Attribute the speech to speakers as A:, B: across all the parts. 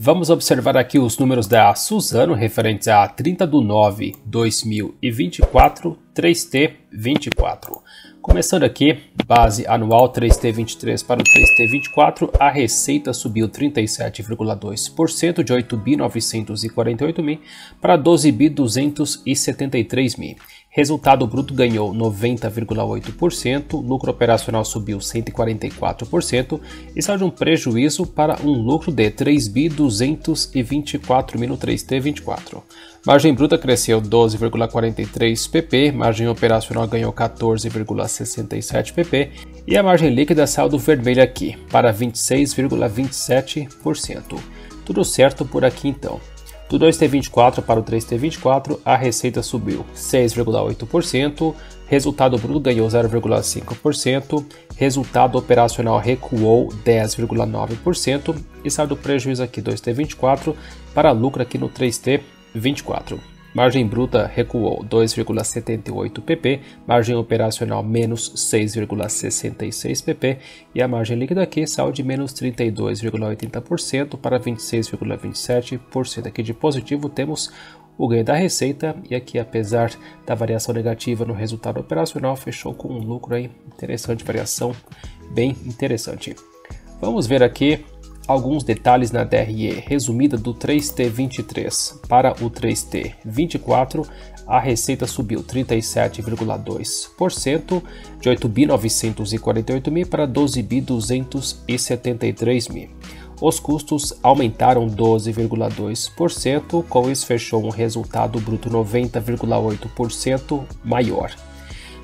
A: Vamos observar aqui os números da Suzano referentes a 30 de 9 2024, 3T24. Começando aqui, base anual 3T23 para o 3T24, a receita subiu 37,2% de 8 bi 948 mil para 12 bi 273 mil. Resultado bruto ganhou 90,8%, lucro operacional subiu 144% e saiu de um prejuízo para um lucro de 3 bi 224 mil no 3T24. Margem bruta cresceu 12,43 pp, margem operacional ganhou 14,67 pp e a margem líquida saiu do vermelho aqui para 26,27%. Tudo certo por aqui então. Do 2T24 para o 3T24, a receita subiu 6,8%, resultado bruto ganhou 0,5%, resultado operacional recuou 10,9% e saiu do prejuízo aqui 2T24 para lucro aqui no 3T24. Margem bruta recuou 2,78 pp, margem operacional menos 6,66 pp e a margem líquida aqui saiu de menos 32,80% para 26,27%. Aqui de positivo temos o ganho da receita e aqui apesar da variação negativa no resultado operacional fechou com um lucro aí interessante, variação bem interessante. Vamos ver aqui alguns detalhes na DRE resumida do 3T23 para o 3T24, a receita subiu 37,2%, de 8 bi 948 mil para 12 bi 273 mil. Os custos aumentaram 12,2%, com isso fechou um resultado bruto 90,8% maior.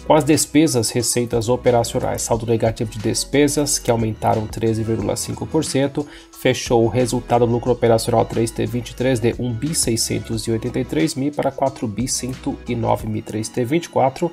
A: Com as despesas, receitas operacionais, saldo negativo de despesas, que aumentaram 13,5%, fechou o resultado lucro operacional 3T23 de 1 bi 683 mil para 4 bi 109 mil 3T24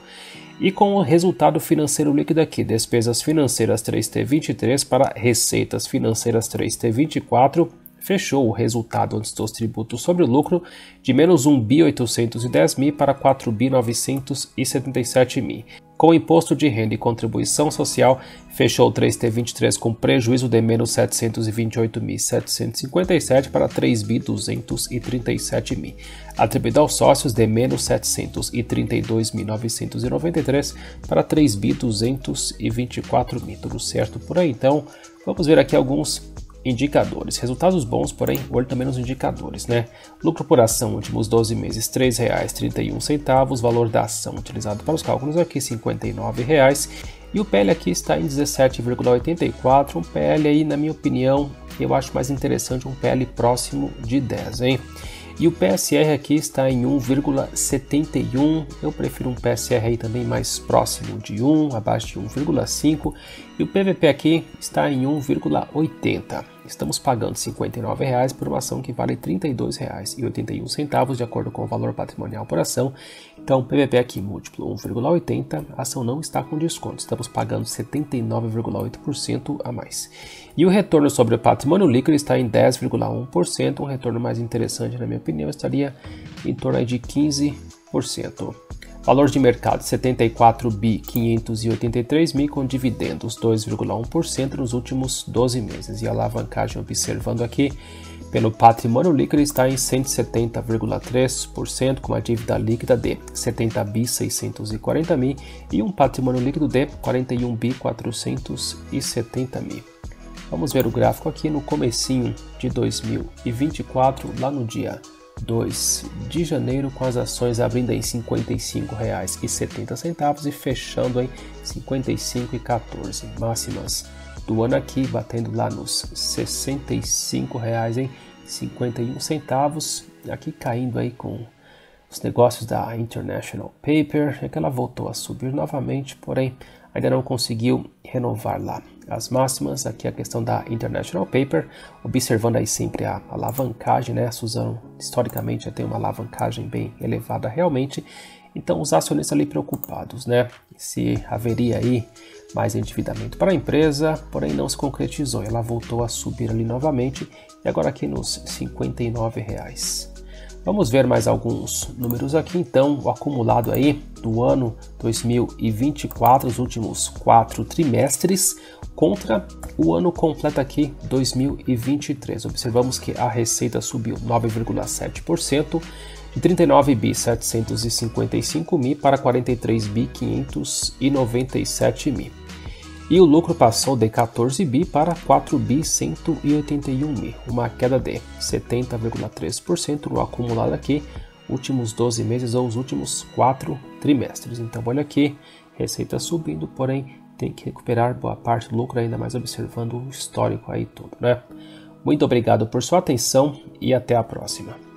A: e com o resultado financeiro líquido aqui, despesas financeiras 3T23 para receitas financeiras 3T24 fechou o resultado antes dos tributos sobre o lucro de menos 1 bi 810 mil para 4 bi 977 mil. Com o imposto de renda e contribuição social, fechou o 3T23 com prejuízo de menos 728.757 para 3 bi 237 mil. Atribuído aos sócios de menos 732.993 para 3 bi 224 mil. Tudo certo por aí? Então, vamos ver aqui alguns Indicadores. Resultados bons, porém, olho também nos indicadores, né? Lucro por ação, últimos 12 meses, R$ 3,31. Valor da ação utilizado para os cálculos aqui, R$ 59,00. E o PL aqui está em 17,84. Um PL aí, na minha opinião, eu acho mais interessante um PL próximo de 10, hein? E o PSR aqui está em 1,71. Eu prefiro um PSR aí também mais próximo de 1, abaixo de 1,5. E o PVP aqui está em 1,80. Estamos pagando R$ 59,00 por uma ação que vale R$ 32,81 de acordo com o valor patrimonial por ação. Então, PVP aqui múltiplo 1,80, a ação não está com desconto. Estamos pagando 79,8% a mais. E o retorno sobre o patrimônio líquido está em 10,1%, um retorno mais interessante na minha opinião, estaria em torno de 15%. Valor de mercado 74 bi 583 mil com dividendos 2,1% nos últimos 12 meses e a alavancagem observando aqui pelo patrimônio líquido está em 170,3% com uma dívida líquida de 70 bi 640 mil e um patrimônio líquido de 41 bi 470 mil. Vamos ver o gráfico aqui no comecinho de 2024, lá no dia 2 de janeiro, com as ações abrindo em R$ 55,70 e fechando em R$ 55,14. Máximas do ano aqui, batendo lá nos R$ 65,00 em 51 centavos, aqui caindo aí com os negócios da International Paper, é que ela voltou a subir novamente, porém ainda não conseguiu renovar lá as máximas. Aqui a questão da International Paper, observando aí sempre a alavancagem, né? A Suzano historicamente já tem uma alavancagem bem elevada realmente. Então os acionistas ali preocupados, né? Se haveria aí mais endividamento para a empresa, porém não se concretizou. Ela voltou a subir ali novamente e agora aqui nos 59 reais. Vamos ver mais alguns números aqui, então, o acumulado aí do ano 2024, os últimos quatro trimestres, contra o ano completo aqui 2023. Observamos que a receita subiu 9,7%, de 39 bi 755 mil para 43 bi 597 mil. E o lucro passou de 14 bi para 4 bi 181 mil, uma queda de 70,3% no acumulado aqui, últimos 12 meses ou os últimos 4 trimestres. Então olha aqui, receita subindo, porém tem que recuperar boa parte do lucro, ainda mais observando o histórico aí tudo, né? Muito obrigado por sua atenção e até a próxima.